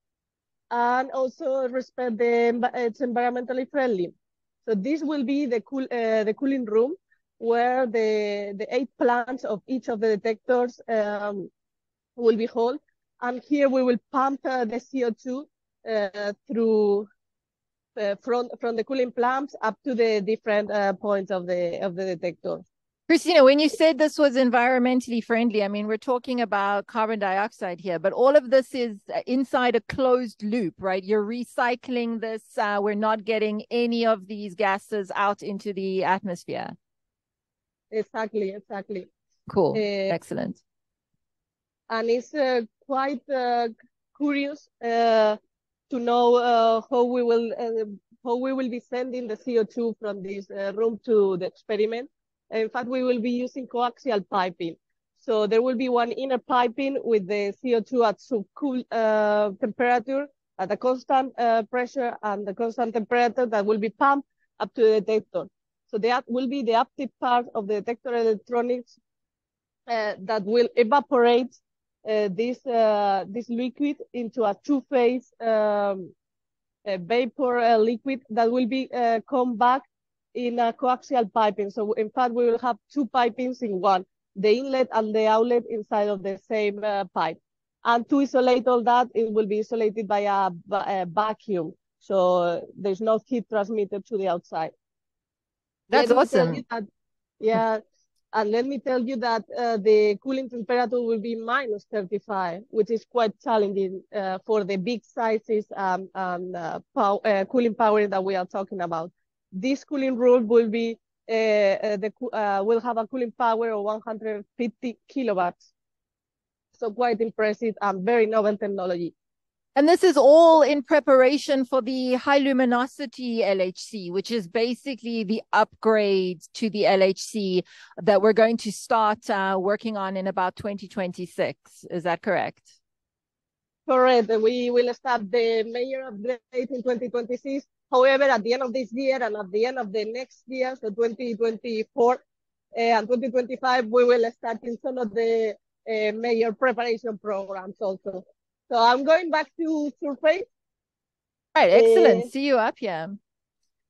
and also respect the it's environmentally friendly. So this will be the cool the cooling room where the the eight plants of each of the detectors um, will be held. And here we will pump uh, the CO2 uh, through uh, from from the cooling plants up to the different points of the of the detector. Cristina, when you said this was environmentally friendly, I mean, we're talking about carbon dioxide here, but all of this is uh, inside a closed loop, right? You're recycling this. Uh, we're not getting any of these gases out into the atmosphere. Exactly, exactly. Cool. Uh, Excellent. And it's uh, quite uh, curious uh, to know how we will how we will be sending the CO2 from this room to the experiment in fact, we will be using coaxial piping. So there will be one inner piping with the CO2 at subcool uh, temperature, at a constant uh, pressure and the constant temperature that will be pumped up to the detector. So that will be the active part of the detector electronics uh, that will evaporate uh, this uh, this liquid into a two-phase um, vapor liquid that will be come back in a coaxial piping. So in fact, we will have two pipings in one, the inlet and the outlet inside of the same uh, pipe. And to isolate all that, it will be isolated by a, a vacuum. So there's no heat transmitted to the outside. That's awesome. That, yeah. and let me tell you that uh, the cooling temperature will be minus 35, which is quite challenging uh, for the big sizes um, and uh, pow uh, cooling power that we are talking about this cooling room will be uh, uh, the uh, will have a cooling power of 150 kilowatts. So quite impressive and very novel technology. And this is all in preparation for the high luminosity LHC, which is basically the upgrade to the LHC that we're going to start uh, working on in about 2026. Is that correct? Correct. We will start the major update in 2026 However, at the end of this year and at the end of the next year, so 2024 uh, and 2025, we will start in some of the uh, major preparation programs also. So I'm going back to surface. Right, excellent. Uh, See you up here.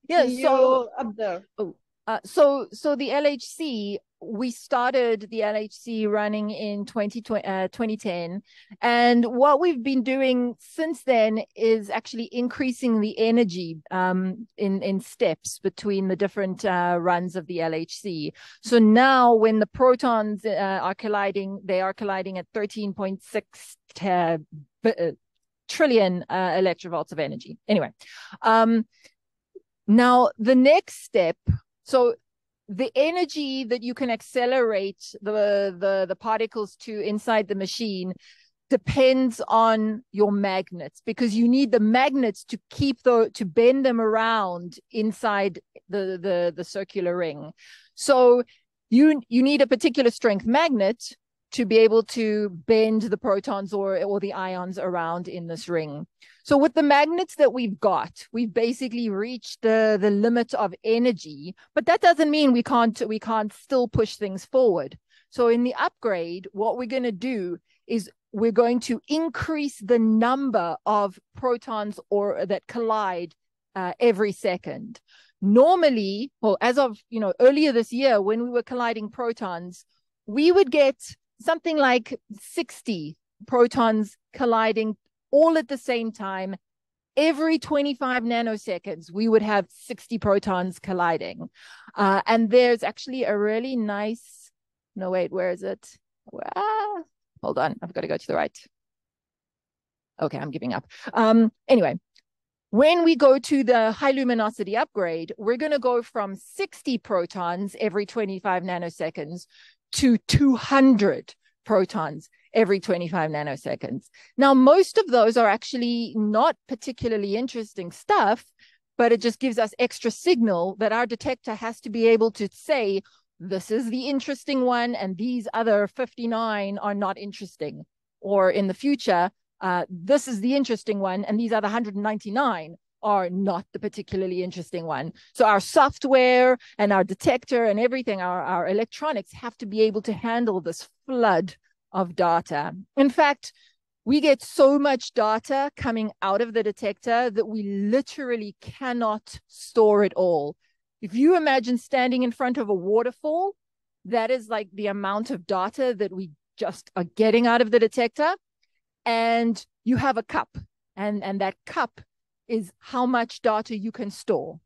Yeah, so up there. Oh, uh, so so the LHC we started the LHC running in 20, uh, 2010. And what we've been doing since then is actually increasing the energy um, in, in steps between the different uh, runs of the LHC. So now when the protons uh, are colliding, they are colliding at 13.6 uh, trillion electrovolts of energy. Anyway, um, now the next step, so the energy that you can accelerate the, the, the particles to inside the machine depends on your magnets because you need the magnets to keep the to bend them around inside the the the circular ring. So you you need a particular strength magnet to be able to bend the protons or or the ions around in this ring so with the magnets that we've got, we've basically reached the, the limit of energy, but that doesn't mean we can't we can't still push things forward. So in the upgrade, what we're going to do is we're going to increase the number of protons or that collide uh, every second. Normally, well, as of you know earlier this year, when we were colliding protons, we would get something like 60 protons colliding all at the same time. Every 25 nanoseconds, we would have 60 protons colliding. Uh, and there's actually a really nice, no, wait, where is it? Ah, hold on, I've got to go to the right. Okay, I'm giving up. Um, anyway, when we go to the high luminosity upgrade, we're going to go from 60 protons every 25 nanoseconds to 200 protons every 25 nanoseconds. Now, most of those are actually not particularly interesting stuff, but it just gives us extra signal that our detector has to be able to say, this is the interesting one, and these other 59 are not interesting. Or in the future, uh, this is the interesting one, and these other 199 are not the particularly interesting one. So our software and our detector and everything, our, our electronics have to be able to handle this flood of data. In fact, we get so much data coming out of the detector that we literally cannot store it all. If you imagine standing in front of a waterfall, that is like the amount of data that we just are getting out of the detector. And you have a cup, and, and that cup is how much data you can store.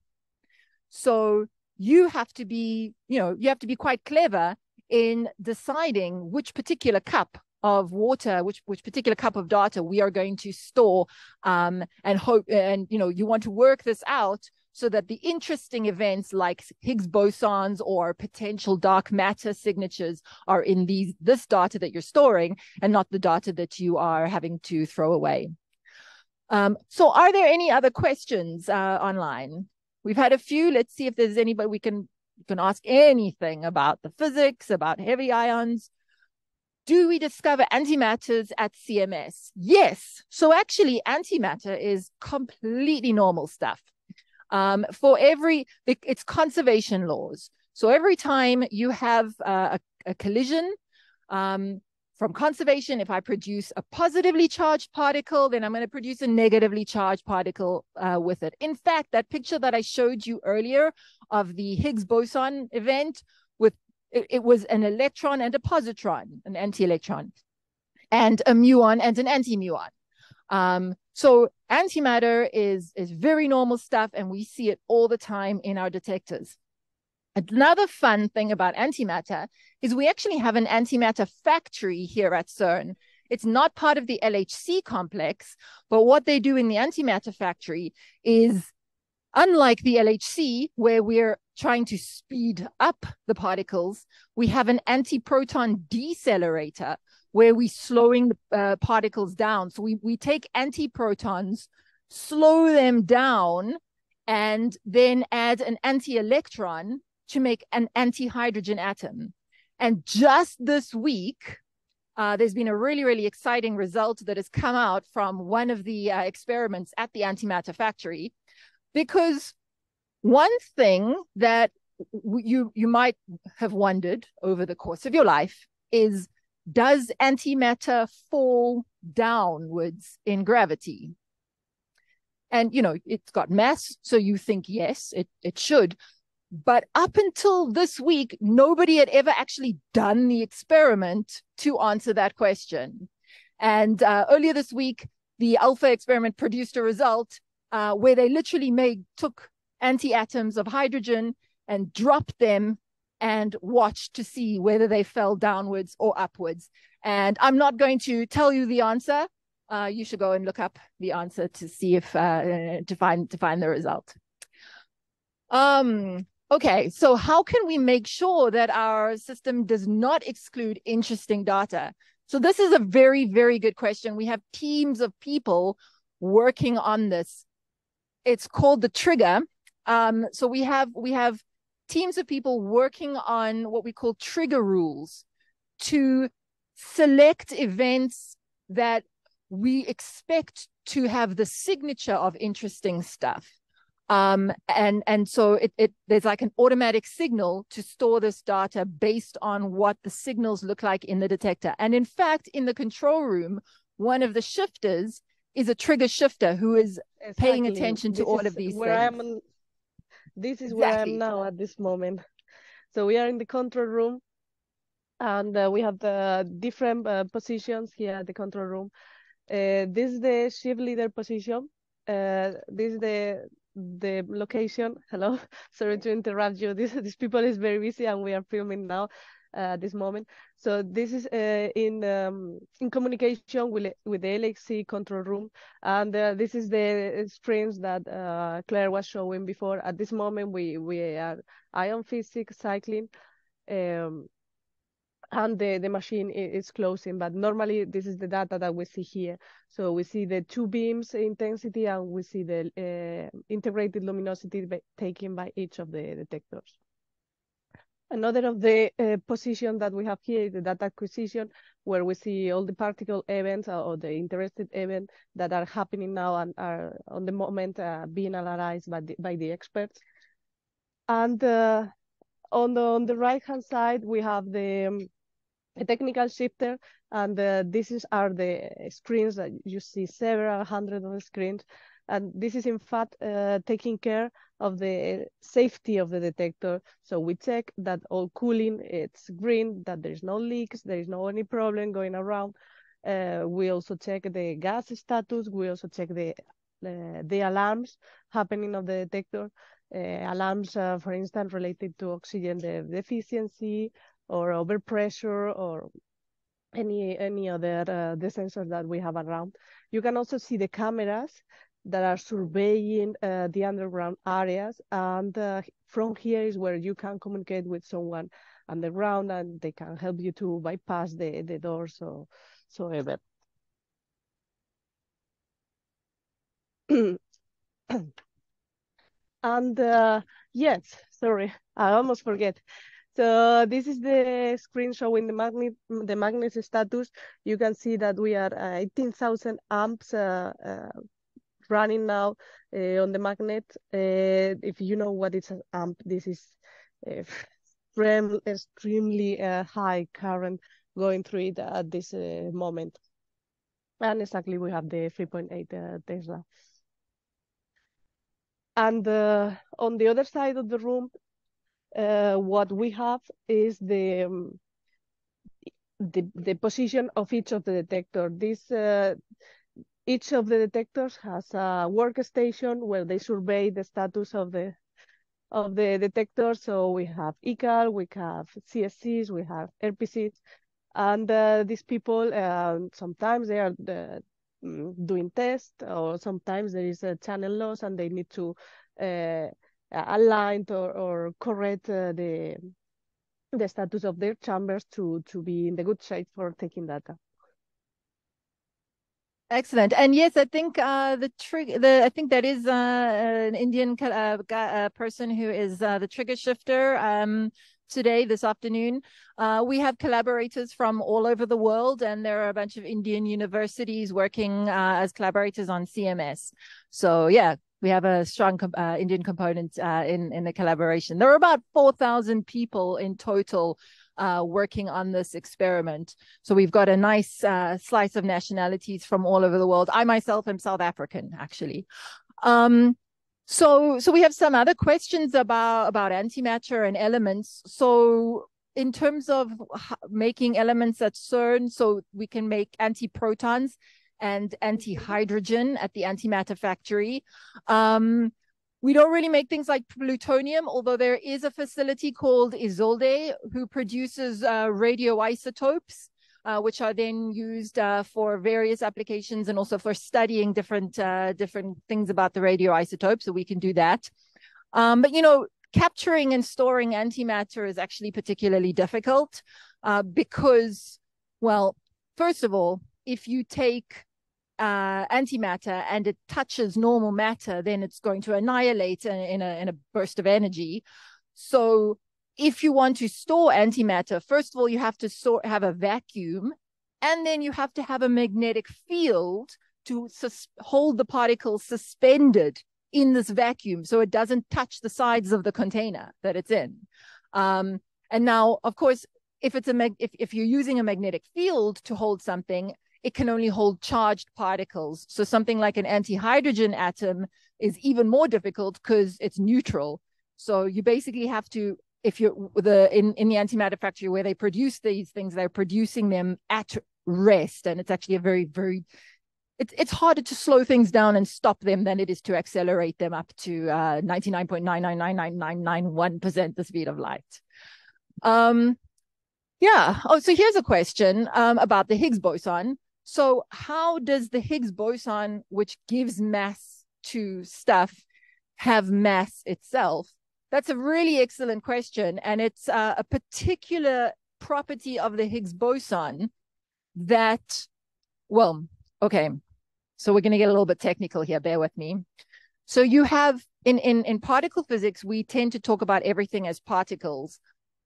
So you have to be, you know, you have to be quite clever in deciding which particular cup of water, which which particular cup of data we are going to store, um, and hope, and you know, you want to work this out so that the interesting events like Higgs bosons or potential dark matter signatures are in these this data that you're storing and not the data that you are having to throw away. Um, so are there any other questions uh, online? We've had a few. Let's see if there's anybody we can can ask anything about the physics, about heavy ions. Do we discover antimatters at CMS? Yes. So actually, antimatter is completely normal stuff. Um, for every, it's conservation laws. So every time you have uh, a, a, collision um, from conservation, if I produce a positively charged particle, then I'm going to produce a negatively charged particle uh, with it. In fact, that picture that I showed you earlier of the Higgs boson event with it, it was an electron and a positron, an anti-electron, and a muon and an anti-muon. Um, so antimatter is, is very normal stuff, and we see it all the time in our detectors. Another fun thing about antimatter is we actually have an antimatter factory here at CERN. It's not part of the LHC complex, but what they do in the antimatter factory is unlike the LHC, where we're trying to speed up the particles, we have an antiproton decelerator where we're slowing the uh, particles down. So we, we take antiprotons, slow them down, and then add an anti-electron to make an anti-hydrogen atom. And just this week, uh, there's been a really, really exciting result that has come out from one of the uh, experiments at the antimatter factory, because one thing that you you might have wondered over the course of your life is does antimatter fall downwards in gravity? And, you know, it's got mass, so you think, yes, it, it should. But up until this week, nobody had ever actually done the experiment to answer that question. And uh, earlier this week, the ALPHA experiment produced a result uh, where they literally made took anti-atoms of hydrogen and dropped them and watch to see whether they fell downwards or upwards. And I'm not going to tell you the answer. Uh, you should go and look up the answer to see if uh, to find to find the result. Um, okay, so how can we make sure that our system does not exclude interesting data? So this is a very very good question. We have teams of people working on this. It's called the trigger. Um, so we have we have teams of people working on what we call trigger rules to select events that we expect to have the signature of interesting stuff. Um, and and so it, it there's like an automatic signal to store this data based on what the signals look like in the detector. And in fact, in the control room, one of the shifters is a trigger shifter who is exactly. paying attention to this all of these where things. I'm this is exactly. where I'm now at this moment. So we are in the control room and uh, we have the different uh, positions here at the control room. Uh, this is the shift leader position. Uh, this is the the location. Hello, sorry to interrupt you. This this people is very busy and we are filming now at this moment. So this is uh, in um, in communication with with the LHC control room, and uh, this is the screens that uh, Claire was showing before. At this moment, we we are ion physics cycling. Um, and the, the machine is closing, but normally this is the data that we see here. So we see the two beams intensity and we see the uh, integrated luminosity taken by each of the detectors. Another of the uh, position that we have here is the data acquisition, where we see all the particle events or the interested events that are happening now and are on the moment uh, being analyzed by the, by the experts. And on the on the right hand side, we have the, um, technical shifter, and uh, these are the screens that you see several hundred of screens and this is in fact uh, taking care of the safety of the detector. So we check that all cooling it's green, that there's no leaks, there is no any problem going around. Uh, we also check the gas status. We also check the uh, the alarms happening of the detector. Uh, alarms, uh, for instance, related to oxygen deficiency or overpressure or any any other uh, the sensors that we have around. You can also see the cameras that are surveying uh, the underground areas, and uh, from here is where you can communicate with someone underground, and they can help you to bypass the the doors or so ever. and uh, yes, sorry, I almost forget. So this is the screen showing the magnet, the magnet status. You can see that we are uh, 18,000 amps uh, uh, running now uh, on the magnet. Uh, if you know what is an amp, this is extremely, extremely high current going through it at this moment. And exactly, we have the 3.8 Tesla. And on the other side of the room, uh, what we have is the, um, the, the position of each of the detector. This uh, each of the detectors has a workstation where they survey the status of the of the detector. So we have ECAL, we have CSCs, we have RPCs, and uh, these people uh, sometimes they are uh, mm, doing tests, or sometimes there is a channel loss and they need to uh, aligned or, or correct uh, the the status of their chambers to to be in the good shape for taking data. Excellent, and yes, I think uh, the trigger. The I think that is uh, an Indian uh, guy, person who is uh, the trigger shifter. Um, today, this afternoon, uh, we have collaborators from all over the world, and there are a bunch of Indian universities working uh, as collaborators on CMS. So yeah, we have a strong uh, Indian component uh, in in the collaboration. There are about four thousand people in total uh, working on this experiment. So we've got a nice uh, slice of nationalities from all over the world. I myself am South African, actually. Um, so so we have some other questions about about antimatter and elements. So in terms of making elements at CERN, so we can make antiprotons and anti-hydrogen at the antimatter factory. Um, we don't really make things like plutonium, although there is a facility called Isolde who produces uh, radioisotopes, uh, which are then used uh, for various applications and also for studying different uh, different things about the radioisotopes. So we can do that. Um, but you know, capturing and storing antimatter is actually particularly difficult uh, because, well, first of all, if you take uh, antimatter and it touches normal matter, then it's going to annihilate in, a, in a burst of energy. So if you want to store antimatter, first of all, you have to store, have a vacuum, and then you have to have a magnetic field to sus- hold the particles suspended in this vacuum so it doesn't touch the sides of the container that it's in. Um, and now, of course, if it's a mag- if, if you're using a magnetic field to hold something, it can only hold charged particles. So something like an anti-hydrogen atom is even more difficult because it's neutral. So you basically have to, if you're the in, in the antimatter factory where they produce these things, they're producing them at rest. And it's actually a very, very it's it's harder to slow things down and stop them than it is to accelerate them up to uh, 99.9999991% the speed of light. Um, yeah. Oh, so here's a question um, about the Higgs boson. So, how does the Higgs boson, which gives mass to stuff, have mass itself? That's a really excellent question. And it's uh, a particular property of the Higgs boson that, well, okay. So, we're going to get a little bit technical here. Bear with me. So, you have in, in, in particle physics, we tend to talk about everything as particles.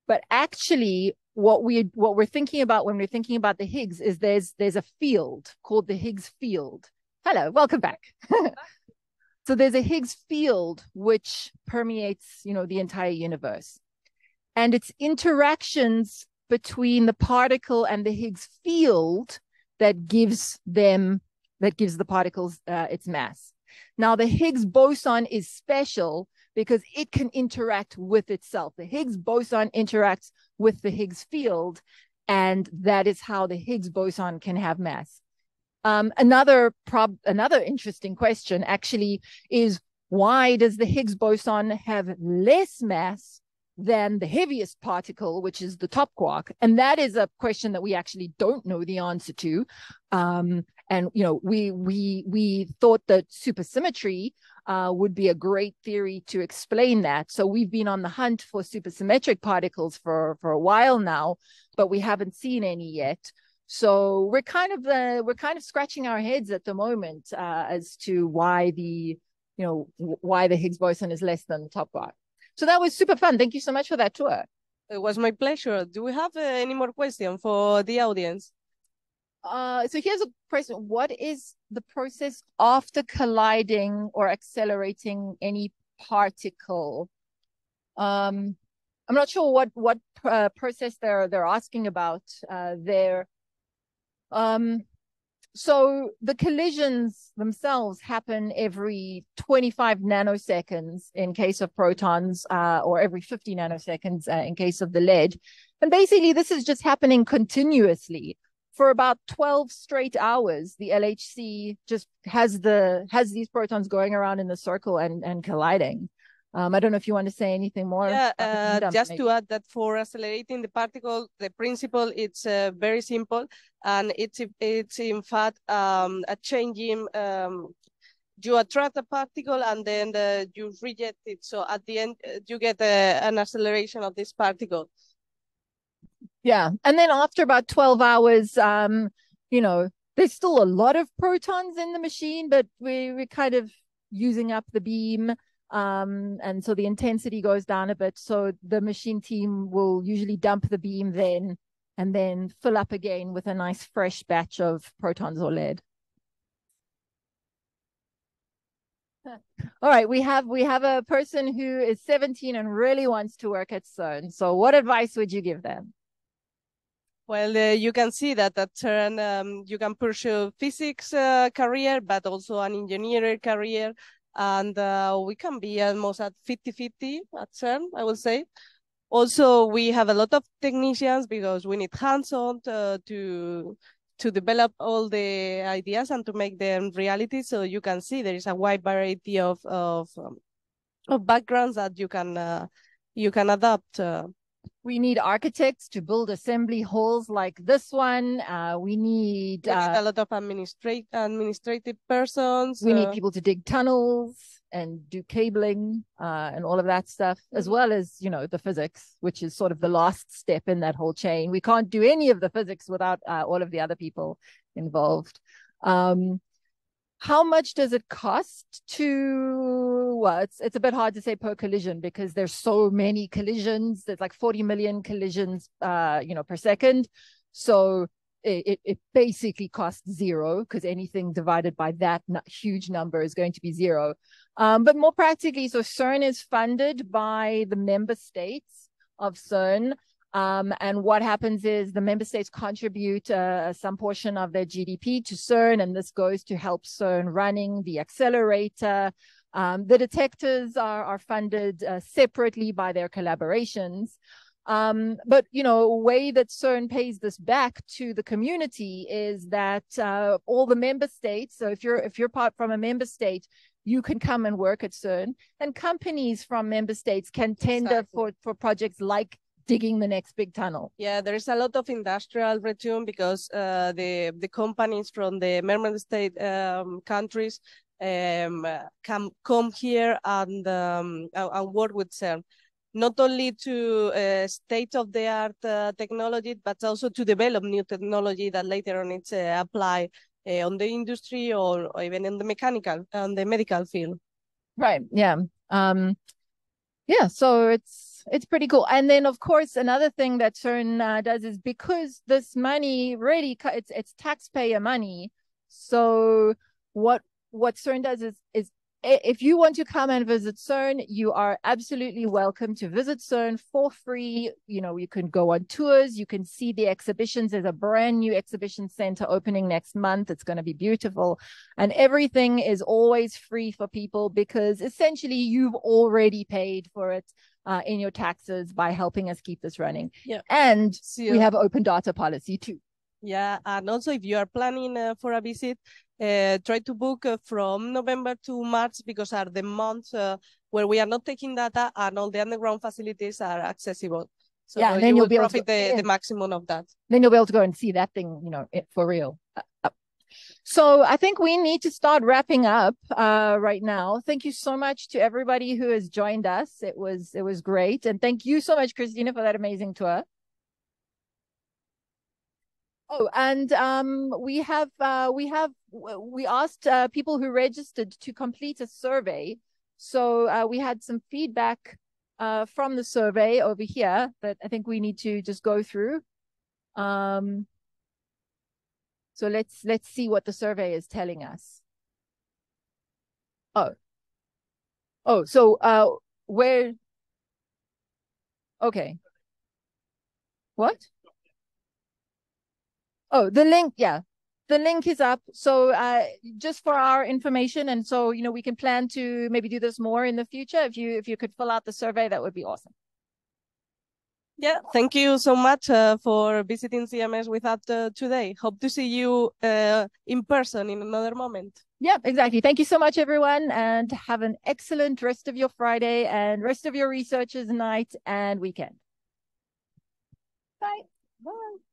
But actually, what we what we're thinking about when we're thinking about the Higgs is there's there's a field called the Higgs field. Hello, welcome back. so there's a Higgs field which permeates, you know, the entire universe. And it's interactions between the particle and the Higgs field that gives them that gives the particles uh, its mass. Now the Higgs boson is special because it can interact with itself. The Higgs boson interacts with the Higgs field, and that is how the Higgs boson can have mass. Um, another prob- another interesting question actually is why does the Higgs boson have less mass than the heaviest particle, which is the top quark? And that is a question that we actually don't know the answer to. Um, and you know, we we we thought that supersymmetry uh, would be a great theory to explain that. So we've been on the hunt for supersymmetric particles for for a while now, but we haven't seen any yet. So we're kind of uh, we're kind of scratching our heads at the moment uh, as to why the you know why the Higgs boson is less than the top quark. So that was super fun. Thank you so much for that tour. It was my pleasure. Do we have uh, any more questions for the audience? Uh, so here's a question. What is the process after colliding or accelerating any particle? Um, I'm not sure what what uh, process they're they're asking about uh, there. Um, so the collisions themselves happen every 25 nanoseconds in case of protons, uh, or every 50 nanoseconds uh, in case of the lead. And basically, this is just happening continuously for about 12 straight hours. The LHC just has the has these protons going around in the circle and and colliding. Um, I don't know if you want to say anything more. Yeah, uh, just maybe. to add that for accelerating the particle, the principle it's uh, very simple, and it's it's in fact um, a changing. Um, you attract a particle and then the, you reject it. So at the end, uh, you get uh, an acceleration of this particle. Yeah, and then after about twelve hours, um, you know, there's still a lot of protons in the machine, but we we're kind of using up the beam um, and so the intensity goes down a bit. So the machine team will usually dump the beam then and then fill up again with a nice fresh batch of protons or lead. All right, we have we have a person who is 17 and really wants to work at CERN. So what advice would you give them? Well, uh, you can see that at CERN um, you can pursue physics uh, career, but also an engineering career and uh, we can be almost at 50-50 at CERN, I would say. Also, we have a lot of technicians because we need hands-on to, to to develop all the ideas and to make them reality. So you can see there is a wide variety of of, um, of backgrounds that you can uh, you can adapt. Uh, we need architects to build assembly halls like this one. Uh, we need, we need uh, a lot of administrative administrative persons. We uh, need people to dig tunnels and do cabling uh, and all of that stuff, as mm-hmm. well as you know the physics, which is sort of the last step in that whole chain. We can't do any of the physics without uh, all of the other people involved. Um, how much does it cost to well it's it's a bit hard to say per collision because there's so many collisions. There's like 40 million collisions uh you know per second. So it, it basically costs zero because anything divided by that huge number is going to be zero. Um, but more practically so cern is funded by the member states of cern um, and what happens is the member states contribute uh, some portion of their GDP to CERN, and this goes to help CERN running the accelerator. Um, the detectors are, are funded uh, separately by their collaborations. Um, but you know, a way that CERN pays this back to the community is that uh, all the member states. So if you're if you're part from a member state, you can come and work at CERN, and companies from member states can tender exactly. for for projects like digging the next big tunnel. Yeah, there is a lot of industrial return because uh, the the companies from the member state um, countries um, can come here and um, and work with CERN, not only to uh, state of the art uh, technology, but also to develop new technology that later on it's uh, applied uh, on the industry or, or, even in the mechanical and the medical field. Right. Yeah. Um, yeah. So it's it's pretty cool. And then, of course, another thing that CERN uh, does is because this money really it's it's taxpayer money. So what what CERN does is is if you want to come and visit CERN, you are absolutely welcome to visit CERN for free. You know, you can go on tours, you can see the exhibitions. There's a brand new exhibition center opening next month. It's going to be beautiful. And everything is always free for people because essentially you've already paid for it uh, in your taxes by helping us keep this running. Yeah. And so, we have open data policy too. Yeah, and also if you are planning uh, for a visit, Uh, try to book uh, from November to March because are the months uh, where we are not taking data and all the underground facilities are accessible. So yeah, and then you will be profit able to, the, yeah. the maximum of that. Then you'll be able to go and see that thing, you know, it, for real. So I think we need to start wrapping up uh, right now. Thank you so much to everybody who has joined us. It was it was great, and thank you so much, Cristina, for that amazing tour. Oh, and um, we have uh, we have we asked uh, people who registered to complete a survey. So uh, we had some feedback uh, from the survey over here that I think we need to just go through. Um, so let's let's see what the survey is telling us. Oh, oh, so uh, where? Okay. What? Oh, the link, yeah. The link is up. So uh, just for our information, and so you know we can plan to maybe do this more in the future. If you if you could fill out the survey, that would be awesome. Yeah, thank you so much uh, for visiting CMS with us uh, today. Hope to see you uh, in person in another moment. Yeah, exactly. Thank you so much, everyone, and have an excellent rest of your Friday and rest of your researchers night and weekend. Bye. Bye.